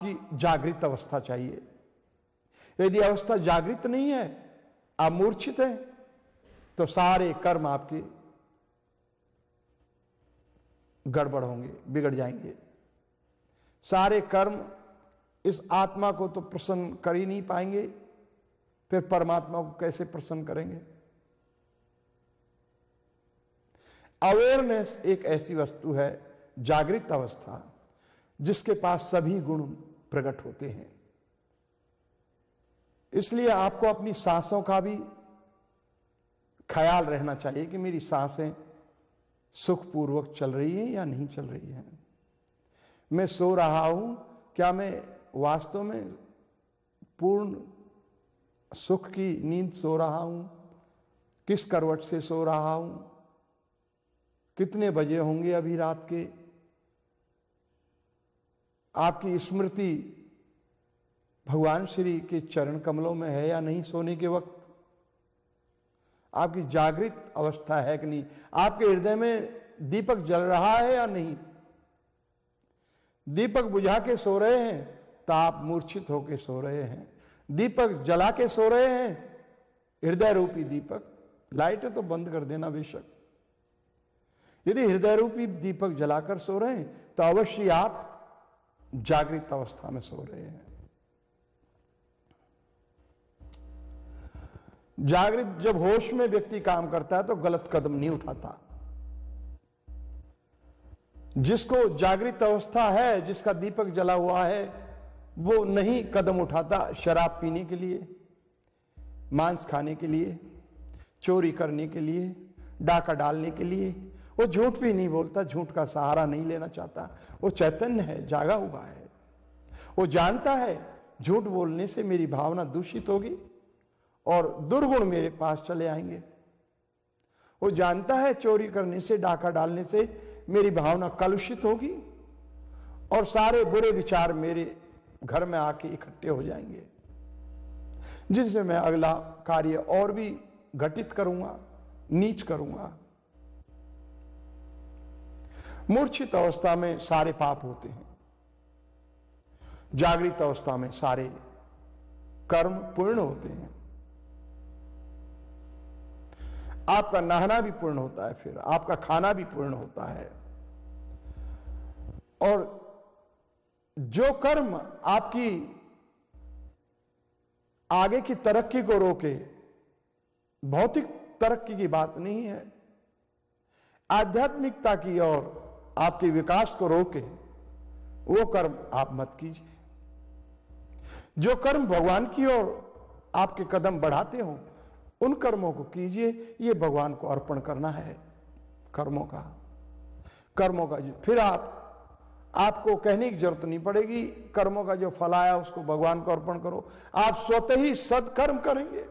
की जागृत अवस्था चाहिए। यदि अवस्था जागृत नहीं है, आप मूर्छित हैं तो सारे कर्म आपके गड़बड़ होंगे, बिगड़ जाएँगे। सारे कर्म इस आत्मा को तो प्रसन्न कर ही नहीं पाएँगे, फिर परमात्मा को कैसे प्रसन्न करेंगे? अवेयरनेस एक ऐसी वस्तु है, जागृत अवस्था, जिसके पास सभी गुण प्रकट होते हैं। इसलिए आपको अपनी सांसों का भी ख्याल रहना चाहिए कि मेरी साँसें सुखपूर्वक चल रही है या नहीं चल रही है। मैं सो रहा हूँ, क्या मैं वास्तव में पूर्ण सुख की नींद सो रहा हूँ? किस करवट से सो रहा हूँ? कितने बजे होंगे अभी रात के? आपकी स्मृति भगवान श्री के चरण कमलों में है या नहीं सोने के वक्त? आपकी जागृत अवस्था है कि नहीं? आपके हृदय में दीपक जल रहा है या नहीं? दीपक बुझा के सो रहे हैं तो आप मूर्छित होकर सो रहे हैं। दीपक जला के सो रहे हैं, हृदय रूपी दीपक। लाइट तो बंद कर देना बेशक। यदि हृदय रूपी दीपक जलाकर सो रहे हैं तो अवश्य आप जागृत अवस्था में सो रहे हैं। जागृत जब होश में व्यक्ति काम करता है तो गलत कदम नहीं उठाता। जिसको जागृत अवस्था है, जिसका दीपक जला हुआ है, वो नहीं कदम उठाता शराब पीने के लिए, मांस खाने के लिए, चोरी करने के लिए, डाका डालने के लिए वो झूठ भी नहीं बोलता, झूठ का सहारा नहीं लेना चाहता। वो चैतन्य है, जागा हुआ है। वो जानता है, झूठ बोलने से मेरी भावना दूषित होगी और दुर्गुण मेरे पास चले आएँगे। वो जानता है, चोरी करने से, डाका डालने से मेरी भावना कलुषित होगी और सारे बुरे विचार मेरे घर में आके इकट्ठे हो जाएँगे। जिससे मैं अगला कार्य और भी घटित करूँगा, नीच करूँगा। मूर्छित अवस्था में सारे पाप होते हैं। जागृत अवस्था में सारे कर्म पूर्ण होते हैं। आपका नहाना भी पूर्ण होता है फिर, आपका खाना भी पूर्ण होता है। और जो कर्म आपकी आगे की तरक्की को रोके, भौतिक तरक्की की बात नहीं है। आध्यात्मिकता की ओर आपके विकास को रोके, वो कर्म आप मत कीजिए। जो कर्म भगवान की ओर आपके कदम बढ़ाते हो, उन कर्मों को कीजिए, ये भगवान को अर्पण करना है कर्मों का। कर्मों का फिर आप, आपको कहने की ज़रूरत नहीं पड़ेगी, कर्मों का जो फल आया उसको भगवान को अर्पण करो। आप स्वतः ही सदकर्म करेंगे,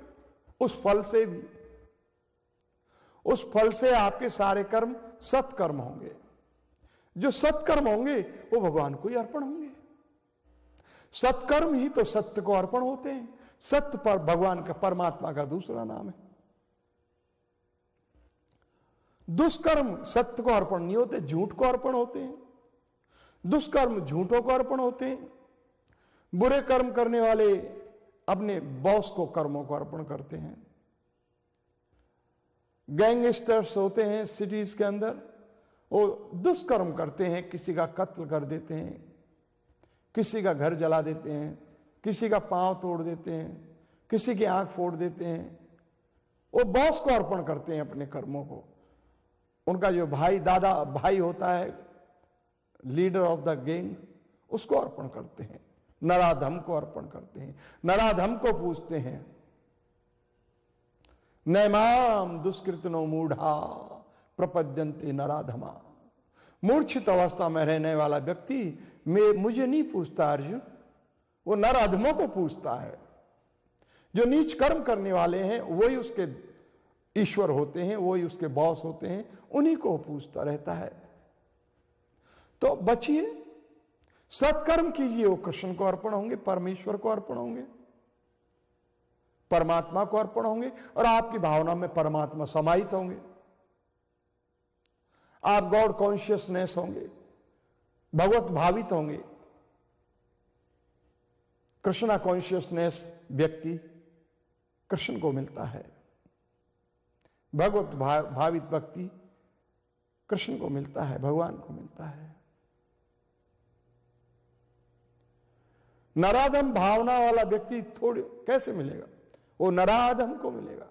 उस फल से भी। उस फल से आपके सारे कर्म सत्कर्म होंगे। जो सत्कर्म होंगे, वो भगवान को ही अर्पण होंगे। सत्कर्म ही तो सत्य को अर्पण होते हैं। सत्य पर भगवान का परमात्मा का दूसरा नाम है। दुष्कर्म सत्य को अर्पण नहीं होते, झूठ को अर्पण होते हैं। दुष्कर्म झूठों को अर्पण होते हैं। बुरे कर्म करने वाले अपने बॉस को कर्मों को अर्पण करते हैं। गैंगस्टर्स होते हैं सिटीज़ के अंदर। वो दुष्कर्म करते हैं, किसी का कत्ल कर देते हैं, किसी का घर जला देते हैं, किसी का पाँव तोड़ देते हैं, किसी की आँख फोड़ देते हैं वो बॉस को अर्पण करते हैं अपने कर्मों को। उनका जो भाई, दादा, भाई होता है लीडर ऑफ़ द गैंग उसको अर्पण करते हैं। नराधम को अर्पण करते हैं। नराधम को पूछते हैं। नैमाम दुष्कृतनो मूढ़ा। प्रपद्यंते नराधमा। मूर्छित अवस्था में रहने वाला व्यक्ति मैं, मुझे नहीं पूछता, अर्जुन। वो नराधमों को पूछता है। जो नीच कर्म करने वाले हैं, वही उसके ईश्वर होते हैं, वही उसके बॉस होते हैं, उन्हीं को पूछता रहता है। तो बचिए। सत्कर्म कीजिए, वो कृष्ण को अर्पण होंगे, परमेश्वर को अर्पण होंगे। परमात्मा को अर्पण होंगे और आपकी भावना में परमात्मा समाहित होंगे। आप गॉड कॉन्शियसनेस होंगे, भगवत भावित होंगे। कृष्णा कॉन्शियसनेस व्यक्ति कृष्ण को मिलता है। भगवत भावित भक्ति कृष्ण को मिलता है, भगवान को मिलता है। नराधम भावना वाला व्यक्ति थोड़ी, कैसे मिलेगा? वो नराधम को मिलेगा,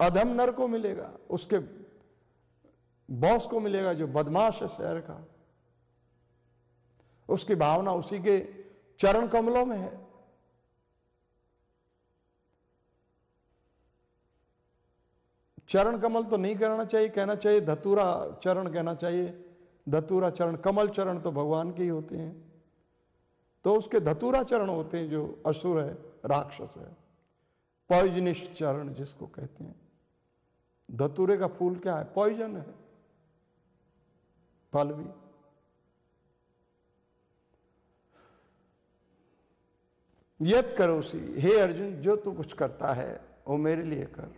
अधम नर को मिलेगा, उसके बॉस को मिलेगा जो बदमाश है शहर का। उसकी भावना उसी के चरण कमलों में है। चरण कमल तो नहीं कहना चाहिए कहना चाहिए धतूरा चरण कहना चाहिए। धतूरा चरण, कमल चरण तो भगवान के ही होते हैं। तो उसके धतूरा चरण होते हैं जो असुर है, राक्षस है। पॉइजनिश चरण जिसको कहते हैं। धतूरे का फूल क्या है? पॉइजन है। फल भी यद करो सी हे अर्जुन, जो तू कुछ करता है, वो मेरे लिए कर।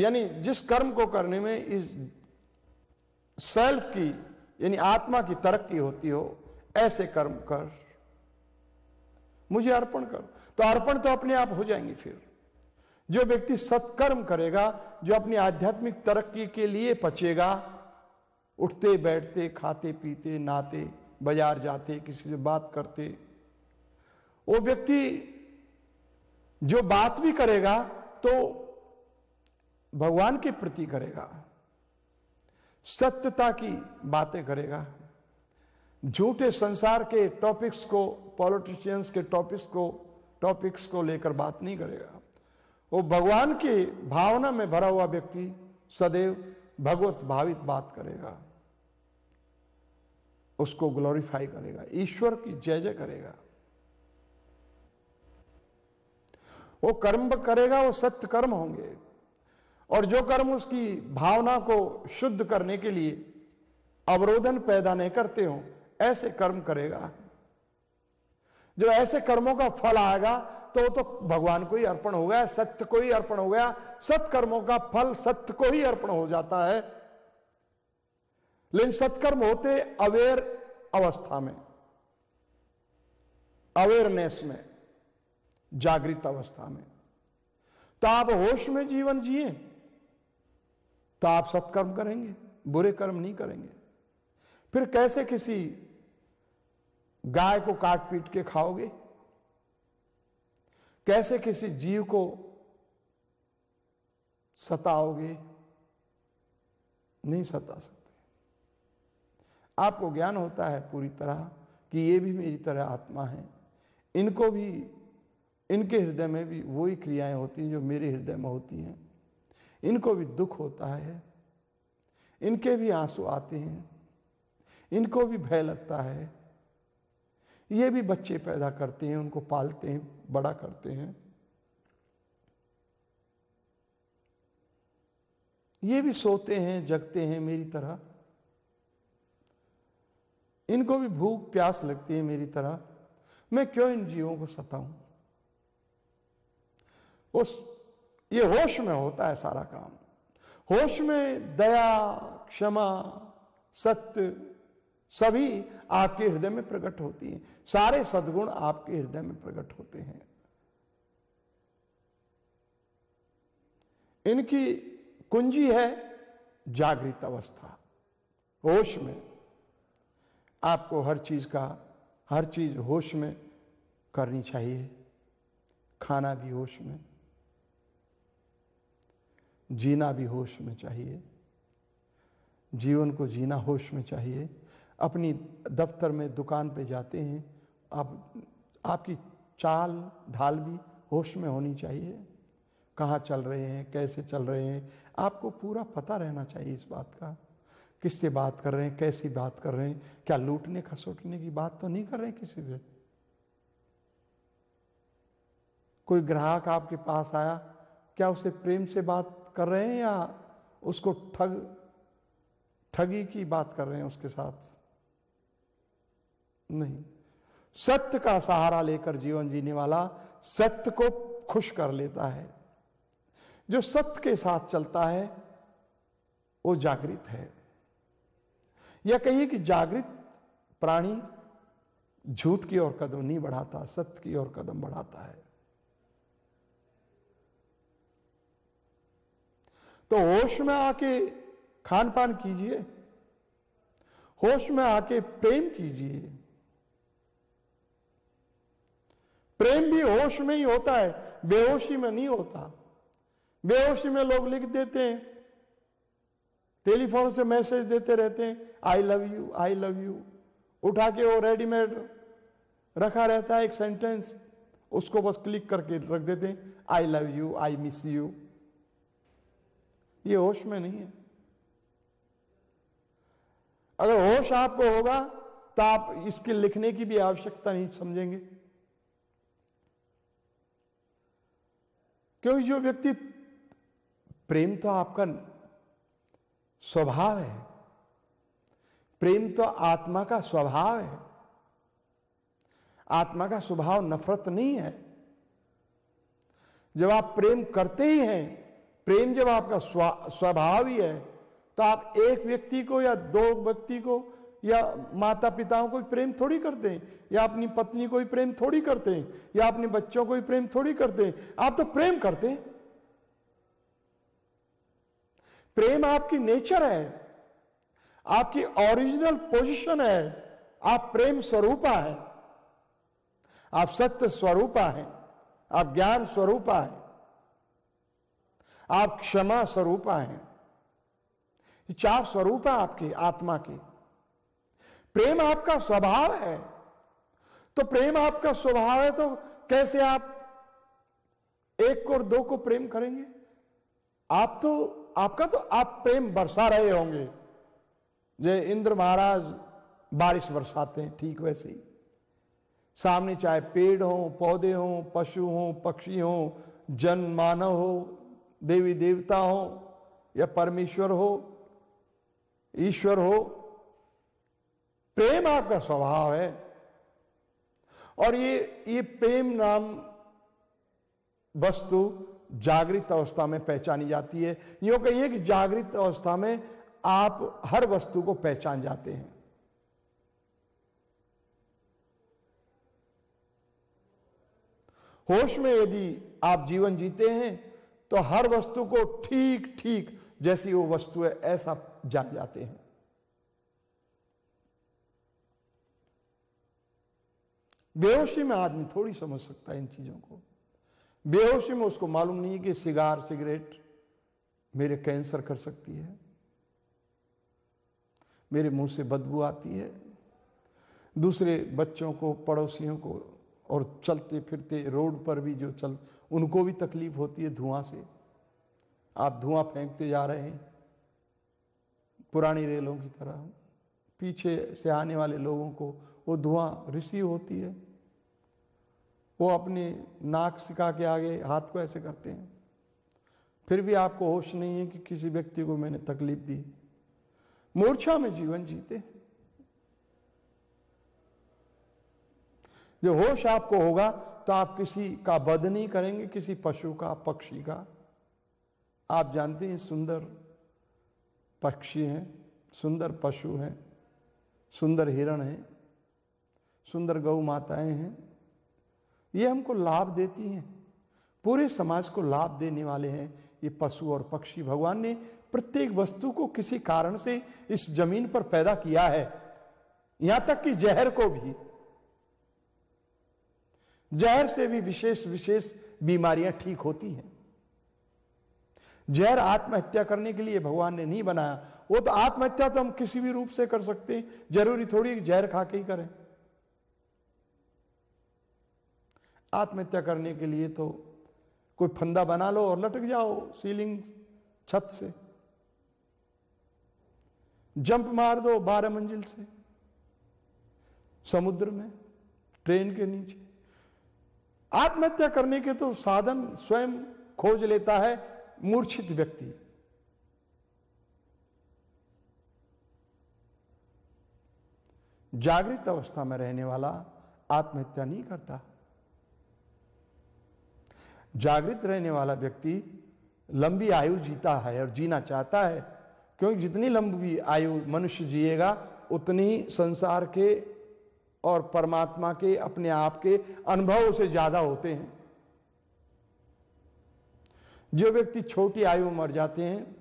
यानी जिस कर्म को करने में इस सेल्फ की, यानी आत्मा की तरक्की होती हो, ऐसे कर्म कर। मुझे अर्पण कर। तो अर्पण तो अपने आप हो जाएँगे फिर। जो व्यक्ति सत्कर्म करेगा, जो अपनी आध्यात्मिक तरक्की के लिए पचेगा, उठते, बैठते, खाते, पीते, नाते, बाज़ार जाते, किसी से बात करते, वो व्यक्ति जो बात भी करेगा तो भगवान के प्रति करेगा, सत्यता की बातें करेगा, झूठे संसार के टॉपिक्स को पॉलिटिशियंस के टॉपिक्स को टॉपिक्स को लेकर बात नहीं करेगा। वो भगवान की भावना में भरा हुआ व्यक्ति सदैव भगवत भावित बात करेगा। उसको ग्लोरीफाई करेगा। ईश्वर की जय जय करेगा। वो कर्म करेगा, वो सत्य कर्म होंगे। और जो कर्म उसकी भावना को शुद्ध करने के लिए अवरोधन पैदा नहीं करते हो, ऐसे कर्म करेगा। जो ऐसे कर्मों का फल आएगा तो वो तो भगवान को ही अर्पण हो गया, सत्य को ही अर्पण हो गया। सत्कर्मों का फल सत्य को ही अर्पण हो जाता है। लेकिन सत्कर्म होते अवेयर अवस्था में, अवेयरनेस में, जागृत अवस्था में। तो आप होश में जीवन जिए तो आप सत्कर्म करेंगे, बुरे कर्म नहीं करेंगे। फिर कैसे किसी गाय को काट पीट के खाओगे? कैसे किसी जीव को सताओगे? नहीं सता सकते। आपको ज्ञान होता है पूरी तरह कि ये भी मेरी तरह आत्मा है। इनको भी, इनके हृदय में भी वही क्रियाएँ होती हैं जो मेरे हृदय में होती हैं। इनको भी दुख होता है। इनके भी आँसू आते हैं। इनको भी भय लगता है। ये भी बच्चे पैदा करते हैं, उनको पालते हैं, बड़ा करते हैं। ये भी सोते हैं, जगते हैं मेरी तरह। इनको भी भूख प्यास लगती है मेरी तरह। मैं क्यों इन जीवों को सताऊं? उस, ये होश में होता है सारा काम। होश में दया, क्षमा, सत्य सभी आपके हृदय में प्रकट होती हैं। सारे सद्गुण आपके हृदय में प्रकट होते हैं। इनकी कुंजी है जागृत अवस्था, होश में। आपको हर चीज़ का, हर चीज़ होश में करनी चाहिए। खाना भी होश में, जीना भी होश में चाहिए। जीवन को जीना होश में चाहिए। अपनी दफ्तर में दुकान पे जाते हैं, आप, आपकी चाल ढाल भी होश में होनी चाहिए। कहाँ चल रहे हैं, कैसे चल रहे हैं, आपको पूरा पता रहना चाहिए इस बात का। किससे बात कर रहे हैं, कैसी बात कर रहे हैं, क्या लूटने खसोटने की बात तो नहीं कर रहे हैं किसी से? कोई ग्राहक आपके पास आया, क्या उसे प्रेम से बात कर रहे हैं या उसको ठग, ठगी की बात कर रहे हैं उसके साथ? नहीं। सत्य का सहारा लेकर जीवन जीने वाला सत्य को खुश कर लेता है। जो सत्य के साथ चलता है, वो जागृत है। या कहिए कि जागृत प्राणी झूठ की ओर कदम नहीं बढ़ाता, सत्य की ओर कदम बढ़ाता है। तो होश में आके खान पान कीजिए, होश में आके प्रेम कीजिए। प्रेम भी होश में ही होता है, बेहोशी में नहीं होता। बेहोशी में लोग लिख देते हैं, टेलीफोन से मैसेज देते रहते हैं I love you I love you उठा के वो रेडीमेड रखा रहता है एक सेंटेंस उसको बस क्लिक करके रख देते हैं I love you I miss you ये होश में नहीं है। अगर होश आपको होगा तो आप इसके लिखने की भी आवश्यकता नहीं समझेंगे। क्योंकि जो व्यक्ति प्रेम तो आपका स्वभाव है, प्रेम तो आत्मा का स्वभाव है, आत्मा का स्वभाव नफरत नहीं है। जब आप प्रेम करते ही हैं, प्रेम जब आपका स्वभाव ही है तो आप एक व्यक्ति को या दो व्यक्ति को या माता पिताओं को प्रेम थोड़ी करते हैं, या अपनी पत्नी को ही प्रेम थोड़ी करते हैं, या अपने बच्चों को ही प्रेम थोड़ी करते हैं। आप तो प्रेम करते हैं। प्रेम आपकी नेचर है, आपकी ओरिजिनल पोजीशन है, आप प्रेम स्वरूपा है, आप सत्य स्वरूपा है, आप ज्ञान स्वरूपा है, आप क्षमा स्वरूपा हैं। चार स्वरूप है आपके, आत्मा के। प्रेम आपका स्वभाव है। तो प्रेम आपका स्वभाव है तो कैसे आप एक को और दो को प्रेम करेंगे? आप तो आपका तो आप प्रेम बरसा रहे होंगे। जय इंद्र महाराज, बारिश बरसाते हैं, ठीक वैसे ही। सामने चाहे पेड़ हो, पौधे हो, पशु हो, पक्षी हो, जन मानव हो, देवी देवता हो, या परमेश्वर हो, ईश्वर हो प्रेम आपका स्वभाव है। और ये ये प्रेम नाम वस्तु जागृत अवस्था में पहचानी जाती है। यो कहिए कि जागृत अवस्था में आप हर वस्तु को पहचान जाते हैं। होश में यदि आप जीवन जीते हैं तो हर वस्तु को ठीक ठीक जैसी वो वस्तु है ऐसा जान जाते हैं। बेहोशी में आदमी थोड़ी समझ सकता है इन चीज़ों को। बेहोशी में उसको मालूम नहीं है कि सिगार, सिगरेट मेरे कैंसर कर सकती है। मेरे मुँह से बदबू आती है। दूसरे बच्चों को, पड़ोसियों को और चलते फिरते रोड पर भी जो चल, उनको भी तकलीफ़ होती है धुआँ से। आप धुआँ फेंकते जा रहे हैं, पुरानी रेलों की तरह। पीछे से आने वाले लोगों को वो धुआँ रिसीव होती है। वो अपने नाक सिका के आगे हाथ को ऐसे करते हैं। फिर भी आपको होश नहीं है कि किसी व्यक्ति को मैंने तकलीफ़ दी। मूर्छा में जीवन जीते हैं। जो होश आपको होगा तो आप किसी का बद नहीं करेंगे, किसी पशु का, पक्षी का। आप जानते हैं सुंदर पक्षी हैं, सुंदर पशु हैं, सुंदर हिरण हैं। सुंदर गौ माताएँ हैं। ये हमको लाभ देती हैं। पूरे समाज को लाभ देने वाले हैं ये पशु और पक्षी। भगवान ने प्रत्येक वस्तु को किसी कारण से इस ज़मीन पर पैदा किया है। यहाँ तक कि जहर को भी। जहर से भी विशेष विशेष बीमारियाँ ठीक होती हैं। जहर आत्महत्या करने के लिए भगवान ने नहीं बनाया। वो तो आत्महत्या तो हम किसी भी रूप से कर सकते हैं। ज़रूरी थोड़ी जहर खा के ही करें। आत्महत्या करने के लिए तो कोई फंदा बना लो और लटक जाओ सीलिंग छत से। जंप मार दो बारह मंजिल से। समुद्र में, ट्रेन के नीचे। आत्महत्या करने के तो साधन स्वयं खोज लेता है मूर्छित व्यक्ति। जागृत अवस्था में रहने वाला आत्महत्या नहीं करता। जागृत रहने वाला व्यक्ति लंबी आयु जीता है और जीना चाहता है, क्योंकि जितनी लंबी आयु मनुष्य जिएगा, उतनी संसार के और परमात्मा के, अपने आप के अनुभव से ज़्यादा होते हैं। जो व्यक्ति छोटी आयु मर जाते हैं,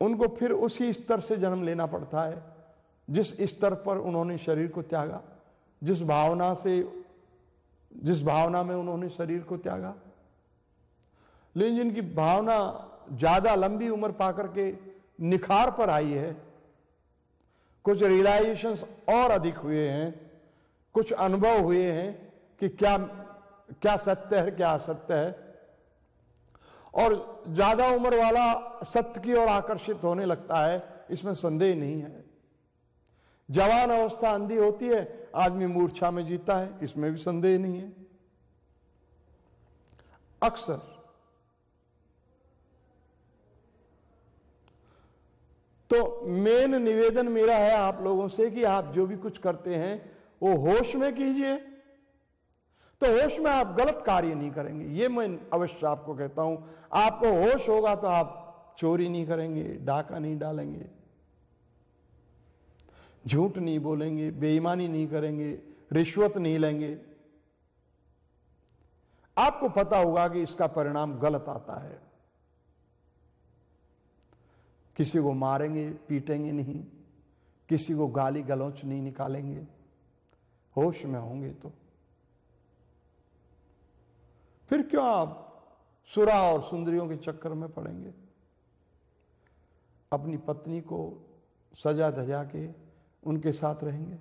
उनको फिर उसी स्तर से जन्म लेना पड़ता है, जिस स्तर पर उन्होंने शरीर को त्यागा, जिस भावना से जिस भावना में उन्होंने शरीर को त्यागा। लेकिन जिनकी भावना ज़्यादा लंबी उम्र पाकर के निखार पर आई है, कुछ रियलाइजेशन और अधिक हुए हैं, कुछ अनुभव हुए हैं कि क्या क्या सत्य है, क्या असत्य है। और ज़्यादा उम्र वाला सत्य की ओर आकर्षित होने लगता है, इसमें संदेह नहीं है। जवान अवस्था अंधी होती है, आदमी मूर्छा में जीता है, इसमें भी संदेह नहीं है। अक्सर तो मेन निवेदन मेरा है आप लोगों से कि आप जो भी कुछ करते हैं, वो होश में कीजिए। तो होश में आप गलत कार्य नहीं करेंगे, ये मैं अवश्य आपको कहता हूँ। आपको होश होगा तो आप चोरी नहीं करेंगे, डाका नहीं डालेंगे। झूठ नहीं बोलेंगे, बेईमानी नहीं करेंगे, रिश्वत नहीं लेंगे। आपको पता होगा कि इसका परिणाम गलत आता है। किसी को मारेंगे, पीटेंगे नहीं। किसी को गाली गलौच नहीं निकालेंगे। होश में होंगे तो। फिर क्यों आप सुरा और सुंदरियों के चक्कर में पड़ेंगे? अपनी पत्नी को सजा धजा के उनके साथ रहेंगे।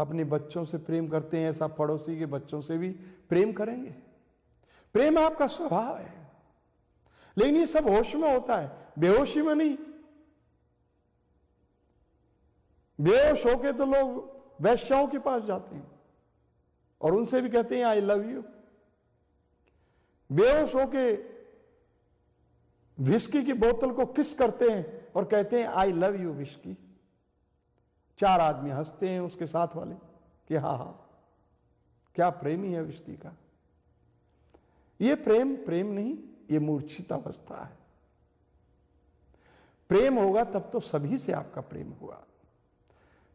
अपने बच्चों से प्रेम करते हैं, ऐसा पड़ोसी के बच्चों से भी प्रेम करेंगे। प्रेम आपका स्वभाव है। लेकिन ये सब होश में होता है। बेहोशी में नहीं। बेहोश होके तो लोग वैश्याओं के पास जाते हैं और उनसे भी कहते हैं आई लव यू बेहोश होके विस्की की बोतल को किस करते हैं और कहते हैं आई लव यू विस्की। चार आदमी हँसते हैं उसके साथ वाले कि हा हा, क्या प्रेमी है विस्की का। ये प्रेम प्रेम नहीं, ये मूर्छित अवस्था है। प्रेम होगा तब तो सभी से आपका प्रेम हुआ।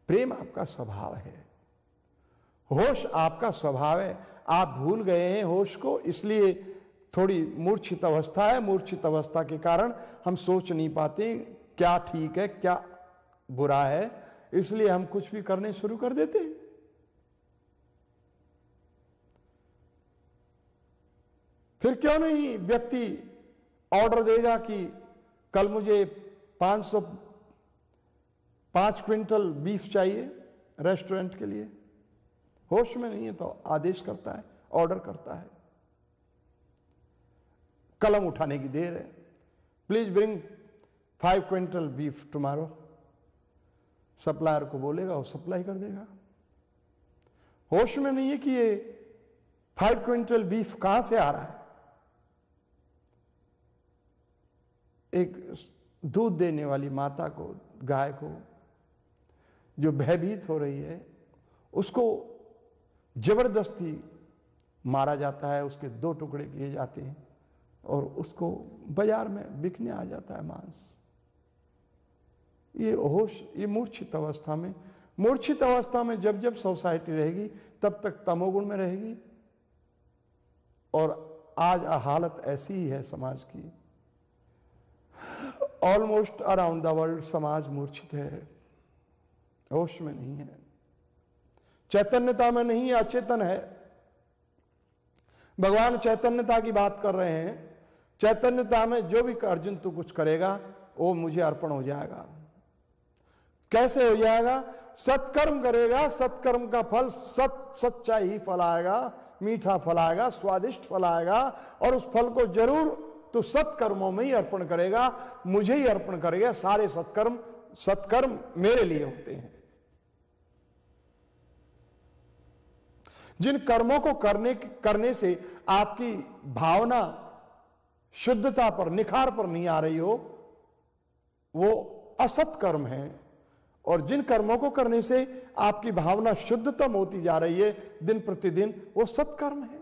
प्रेम आपका स्वभाव है। होश आपका स्वभाव है। आप भूल गए हैं होश को, इसलिए थोड़ी मूर्छित अवस्था है, मूर्छित अवस्था के कारण हम सोच नहीं पाते क्या ठीक है, क्या बुरा है। इसलिए हम कुछ भी करने शुरू कर देते हैं। फिर क्यों नहीं व्यक्ति ऑर्डर देगा कि कल मुझे 500 पाँच क्विंटल बीफ चाहिए रेस्टोरेंट के लिए? होश में नहीं है तो आदेश करता है, ऑर्डर करता है। कलम उठाने की देर है। Please bring five quintal beef tomorrow supplier को बोलेगा, वो सप्लाई कर देगा। होश में नहीं है कि ये फाइव क्विंटल बीफ कहाँ से आ रहा है। एक दूध देने वाली माता को, गाय को, जो भयभीत हो रही है, उसको ज़बरदस्ती मारा जाता है, उसके दो टुकड़े किए जाते हैं। और उसको बाज़ार में बिकने आ जाता है मांस। ये होश, ये मूर्छित अवस्था में, मूर्छित अवस्था में जब जब सोसाइटी रहेगी, तब तक तमोगुण में रहेगी। और आज हालत ऐसी ही है समाज की। ऑलमोस्ट अराउंड द वर्ल्ड समाज मूर्छित है। होश में नहीं है। चैतन्यता में नहीं, अचेतन है। भगवान चैतन्यता की बात कर रहे हैं। चैतन्यता में जो भी अर्जुन तू कुछ करेगा, वो मुझे अर्पण हो जाएगा। कैसे हो जाएगा? सत्कर्म करेगा, सत्कर्म का फल सत सच्चा ही फल आएगा मीठा फल आएगा स्वादिष्ट फल आएगा और उस फल को ज़रूर तो सत्कर्मों में ही अर्पण करेगा। मुझे ही अर्पण करेगा, सारे सत्कर्म सत्कर्म मेरे लिए होते हैं। जिन कर्मों को करने करने से आपकी भावना शुद्धता पर, निखार पर नहीं आ रही हो, वो असत कर्म है। और जिन कर्मों को करने से आपकी भावना शुद्धतम होती जा रही है, दिन प्रतिदिन वो सत्कर्म है।